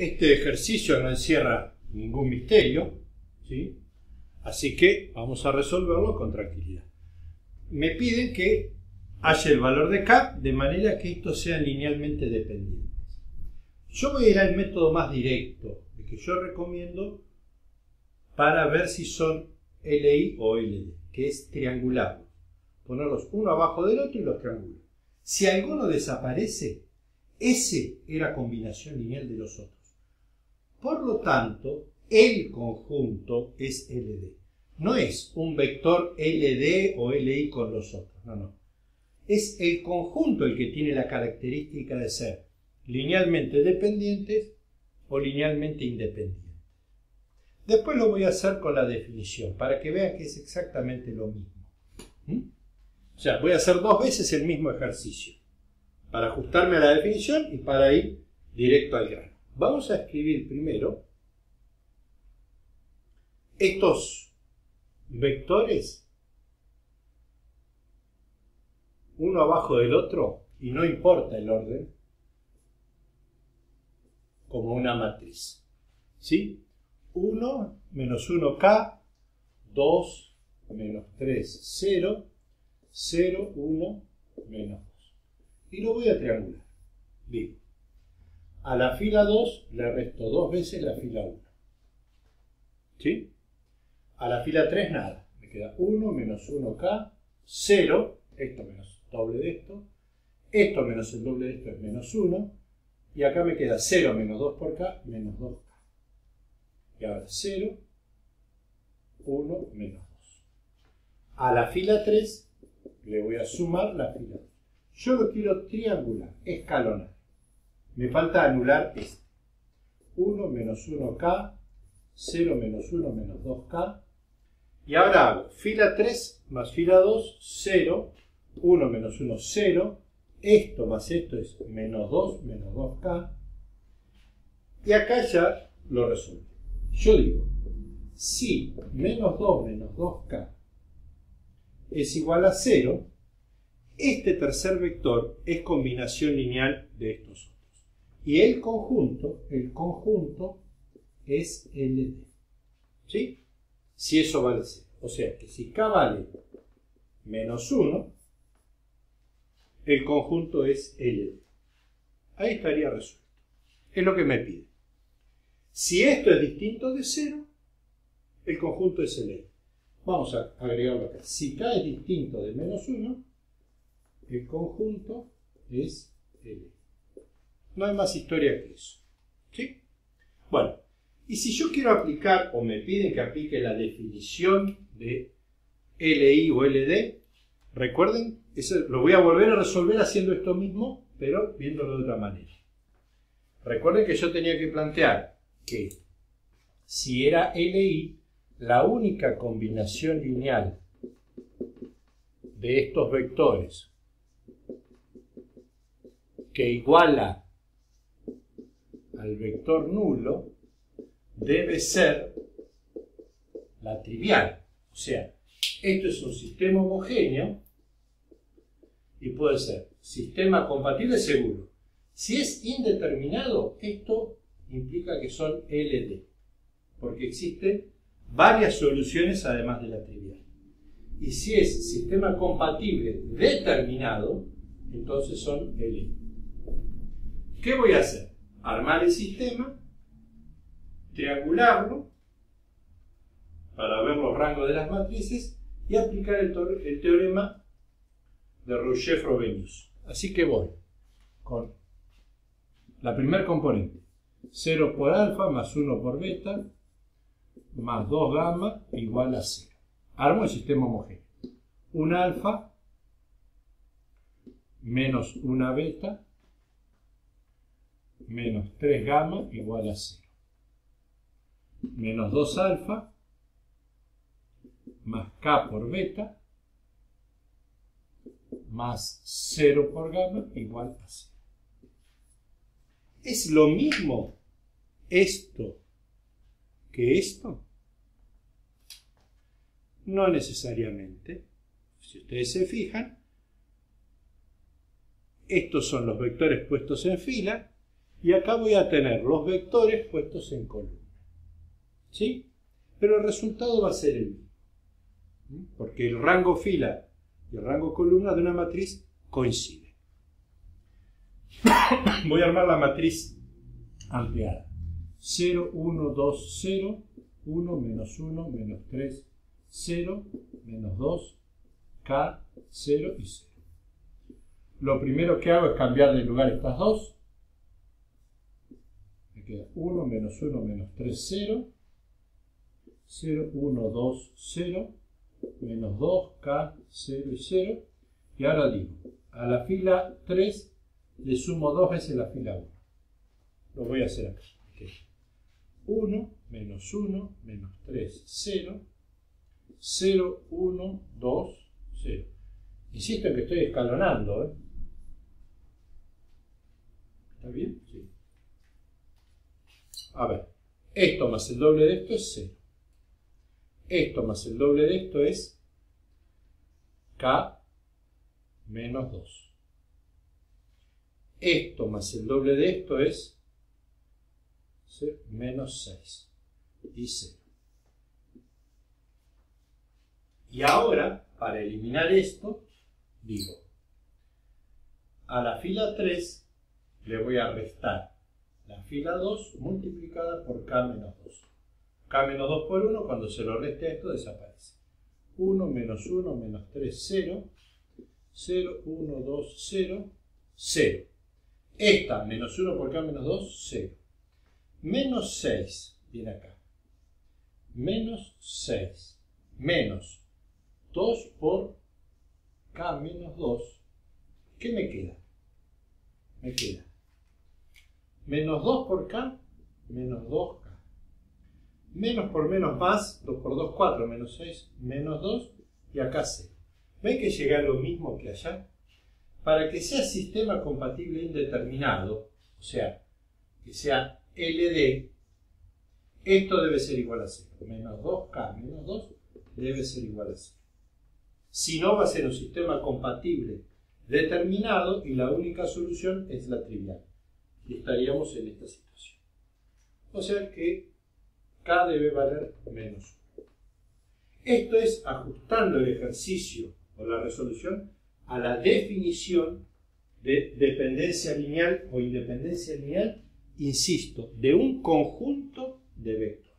Este ejercicio no encierra ningún misterio, ¿sí? Así que vamos a resolverlo con tranquilidad. Me piden que haya el valor de k de manera que estos sean linealmente dependientes. Yo voy a ir al método más directo, el que yo recomiendo para ver si son LI o LD, que es triangularlos. Ponerlos uno abajo del otro y los triangular. Si alguno desaparece, ese era combinación lineal de los otros. Por lo tanto, el conjunto es LD. No es un vector LD o LI con los otros, no, no. Es el conjunto el que tiene la característica de ser linealmente dependientes o linealmente independientes. Después lo voy a hacer con la definición, para que vean que es exactamente lo mismo. ¿Mm? O sea, voy a hacer dos veces el mismo ejercicio, para ajustarme a la definición y para ir directo al grano. Vamos a escribir primero estos vectores uno abajo del otro y no importa el orden como una matriz. ¿Sí? 1 menos 1k, 2 menos 3, 0, 0, 1, menos 2. Y lo voy a triangular. Bien. A la fila 2 le resto dos veces la fila 1. ¿Sí? A la fila 3 nada. Me queda 1 menos 1k, 0, esto menos doble de esto, esto menos el doble de esto es menos 1, y acá me queda 0 menos 2 por k, menos 2k. Y ahora 0, 1, menos 2. A la fila 3 le voy a sumar la fila 2. Yo lo quiero triangular, escalonar. Me falta anular este. 1 menos 1k, 0 menos 1 menos 2k, y ahora hago fila 3 más fila 2, 0, 1 menos 1, 0. Esto más esto es menos 2 menos 2k. Y acá ya lo resuelvo. Yo digo, si menos 2 menos 2k es igual a 0, este tercer vector es combinación lineal de estos otros. Y el conjunto, el conjunto es LD. ¿Sí? si eso vale 0. O sea que si k vale menos 1, el conjunto es LD. Ahí estaría resuelto. Es lo que me pide. Si esto es distinto de 0, el conjunto es LD. Vamos a agregarlo acá. Si k es distinto de menos 1, el conjunto es LD. No hay más historia que eso. ¿Sí? Bueno, y si yo quiero aplicar o me piden que aplique la definición de LI o LD, recuerden, eso lo voy a volver a resolver haciendo esto mismo, pero viéndolo de otra manera. Recuerden que yo tenía que plantear que si era LI, la única combinación lineal de estos vectores que iguala al vector nulo debe ser la trivial. O sea, esto es un sistema homogéneo y puede ser sistema compatible seguro. Si es indeterminado, esto implica que son LD, porque existen varias soluciones además de la trivial. Y si es sistema compatible determinado, entonces son LD. ¿Qué voy a hacer? Armar el sistema triangularlo para ver los rangos de las matrices y aplicar el, teorema de Rouget-Frobenius. Así que voy con la primer componente, 0 por alfa más 1 por beta más 2 gamma igual a 0. Armo el sistema homogéneo. Un alfa menos una beta menos 3 gamma igual a 0 menos 2 alfa más k por beta más 0 por gamma igual a 0. ¿Es lo mismo esto que esto? No necesariamente. Si ustedes se fijan, estos son los vectores puestos en fila Y acá voy a tener los vectores puestos en columna. ¿Sí? Pero el resultado va a ser el mismo. Porque el rango fila y el rango columna de una matriz coinciden. voy a armar la matriz ampliada. 0, 1, 2, 0, 1, menos 1, menos 3, 0, menos 2, K, 0 y 0. Lo primero que hago es cambiar de lugar estas dos. Queda 1, menos 1, menos 3, 0. 0, 1, 2, 0. Menos 2, K, 0 y 0. Y ahora digo, a la fila 3 le sumo dos veces la fila 1. Lo voy a hacer acá. 1, menos 1, menos 3, 0. 0, 1, 2, 0. Insisto en que estoy escalonando. ¿eh? ¿Está bien? Sí. A ver, esto más el doble de esto es 0. Esto más el doble de esto es K menos 2. Esto más el doble de esto es menos 6 y 0. Y ahora, para eliminar esto, digo, a la fila 3 le voy a restar la fila 2 multiplicada por k menos 2. k menos 2 por 1, cuando se lo reste a esto, desaparece. 1 menos 1 menos 3, 0. 0, 1, 2, 0, 0. Esta menos 1 por k menos 2, 0. Menos 6 viene acá. Menos 6 menos 2 por k menos 2. ¿Qué me queda? Me queda menos 2 por k, menos 2k. Menos por menos más, 2 por 2, 4, menos 6, menos 2 y acá 0. ¿Ven que llega a lo mismo que allá? Para que sea sistema compatible indeterminado, o sea, que sea LD, esto debe ser igual a 0. Menos 2K menos 2 debe ser igual a 0. Si no, va a ser un sistema compatible determinado y la única solución es la trivial. Y estaríamos en esta situación. O sea que K debe valer menos 1. Esto es ajustando el ejercicio o la resolución a la definición de dependencia lineal o independencia lineal insisto, de un conjunto de vectores.